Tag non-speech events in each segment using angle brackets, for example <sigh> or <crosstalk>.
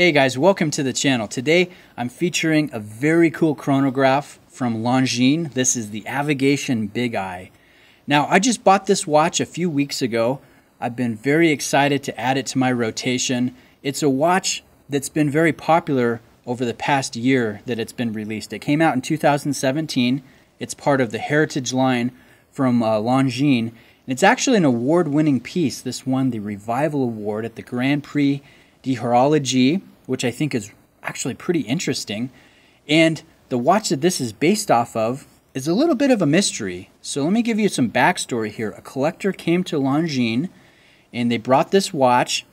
Hey guys, welcome to the channel. Today I'm featuring a very cool chronograph from Longines. This is the Avigation Big Eye. Now I just bought this watch a few weeks ago. I've been very excited to add it to my rotation. It's a watch that's been very popular over the past year that it's been released. It came out in 2017. It's part of the Heritage line from uh, Longines. And it's actually an award-winning piece. This won the Revival Award at the Grand Prix de d'Horlogerie which I think is actually pretty interesting. And the watch that this is based off of is a little bit of a mystery. So let me give you some backstory here. A collector came to Longines and they brought this watch,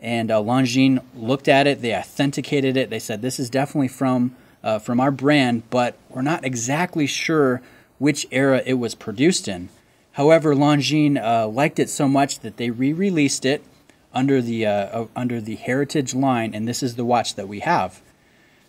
and uh, Longines looked at it, they authenticated it, they said this is definitely from uh, from our brand, but we're not exactly sure which era it was produced in. However, Longines uh, liked it so much that they re-released it under the uh, under the Heritage line, and this is the watch that we have.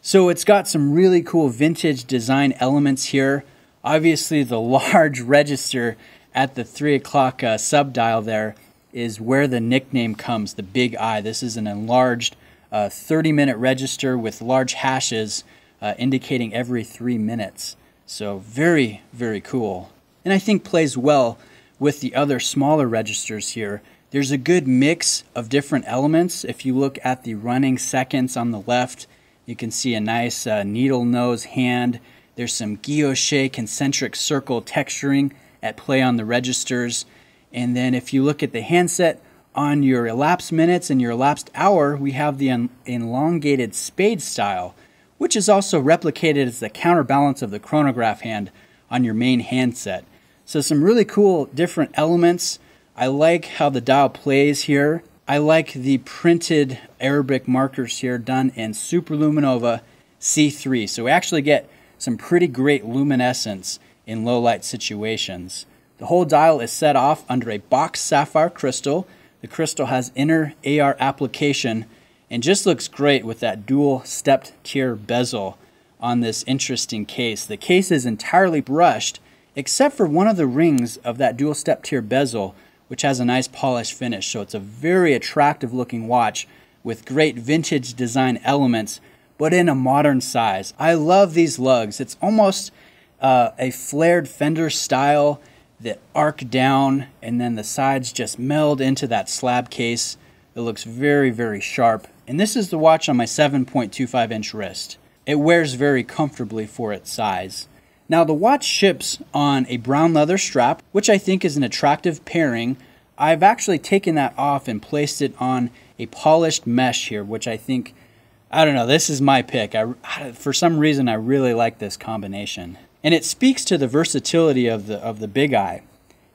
So it's got some really cool vintage design elements here. Obviously, the <laughs> large register at the three o'clock uh, sub dial there is where the nickname comes, the Big Eye. This is an enlarged uh, 30 minute register with large hashes uh, indicating every three minutes. So very, very cool. And I think plays well with the other smaller registers here there's a good mix of different elements. If you look at the running seconds on the left, you can see a nice uh, needle nose hand. There's some guilloche concentric circle texturing at play on the registers. And then if you look at the handset on your elapsed minutes and your elapsed hour, we have the elongated spade style, which is also replicated as the counterbalance of the chronograph hand on your main handset. So some really cool different elements. I like how the dial plays here. I like the printed Arabic markers here done in Superluminova C3. So we actually get some pretty great luminescence in low light situations. The whole dial is set off under a box sapphire crystal. The crystal has inner AR application and just looks great with that dual stepped tier bezel on this interesting case. The case is entirely brushed except for one of the rings of that dual step tier bezel which has a nice polished finish. So it's a very attractive looking watch with great vintage design elements, but in a modern size. I love these lugs. It's almost uh, a flared fender style that arc down and then the sides just meld into that slab case. It looks very, very sharp. And this is the watch on my 7.25 inch wrist. It wears very comfortably for its size. Now the watch ships on a brown leather strap, which I think is an attractive pairing. I've actually taken that off and placed it on a polished mesh here, which I think, I don't know, this is my pick. I, for some reason, I really like this combination. And it speaks to the versatility of the, of the Big Eye.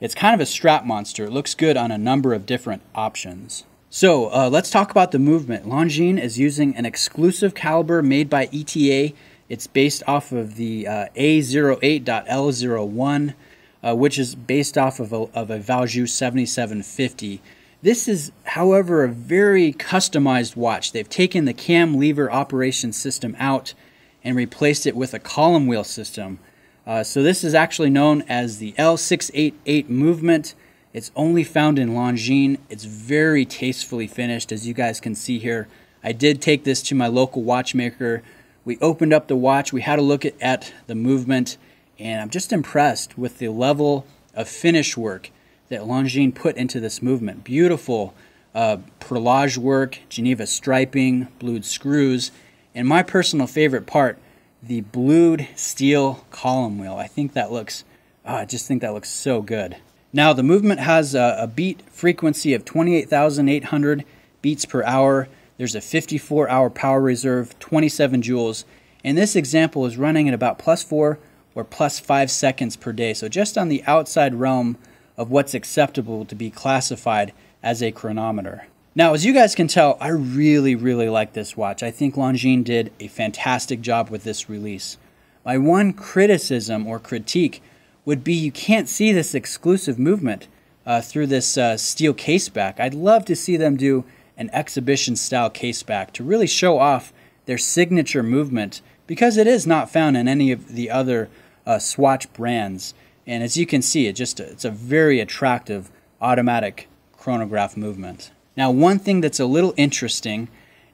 It's kind of a strap monster. It looks good on a number of different options. So uh, let's talk about the movement. Longines is using an exclusive caliber made by ETA it's based off of the uh, A08.L01, uh, which is based off of a, of a Valjoux 7750. This is, however, a very customized watch. They've taken the cam lever operation system out and replaced it with a column wheel system. Uh, so this is actually known as the L688 movement. It's only found in Longines. It's very tastefully finished, as you guys can see here. I did take this to my local watchmaker we opened up the watch, we had a look at, the movement, and I'm just impressed with the level of finish work that Longines put into this movement. Beautiful uh, perlage work, Geneva striping, blued screws, and my personal favorite part, the blued steel column wheel. I think that looks, oh, I just think that looks so good. Now the movement has a, a beat frequency of 28,800 beats per hour. There's a 54 hour power reserve, 27 joules, and this example is running at about plus 4 or plus 5 seconds per day. So just on the outside realm of what's acceptable to be classified as a chronometer. Now, as you guys can tell, I really, really like this watch. I think Longines did a fantastic job with this release. My one criticism or critique would be you can't see this exclusive movement uh, through this uh, steel case back. I'd love to see them do an exhibition style caseback to really show off their signature movement because it is not found in any of the other uh, Swatch brands. And as you can see, it just it's a very attractive automatic chronograph movement. Now, one thing that's a little interesting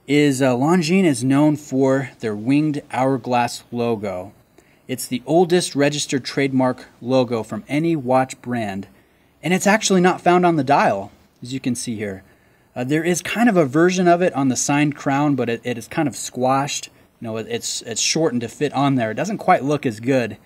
is uh, Longines is known for their winged hourglass logo. It's the oldest registered trademark logo from any watch brand, and it's actually not found on the dial, as you can see here. Uh, there is kind of a version of it on the signed crown, but it, it is kind of squashed. You know, it's it's shortened to fit on there. It doesn't quite look as good.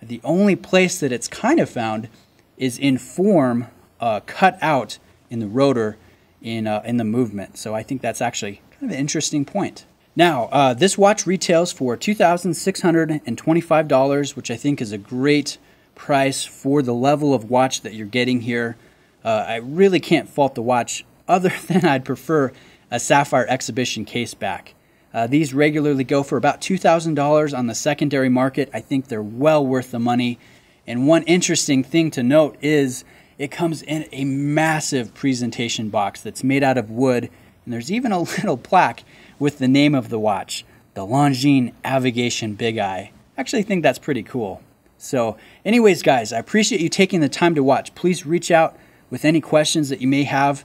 The only place that it's kind of found is in form uh, cut out in the rotor in uh, in the movement. So I think that's actually kind of an interesting point. Now, uh, this watch retails for $2,625, which I think is a great price for the level of watch that you're getting here. Uh, I really can't fault the watch, other <laughs> than I'd prefer a Sapphire Exhibition case back. Uh, these regularly go for about $2,000 on the secondary market. I think they're well worth the money. And one interesting thing to note is it comes in a massive presentation box that's made out of wood, and there's even a <laughs> little plaque with the name of the watch, the Longines Avigation Big Eye. I actually think that's pretty cool. So, anyways, guys, I appreciate you taking the time to watch. Please reach out with any questions that you may have,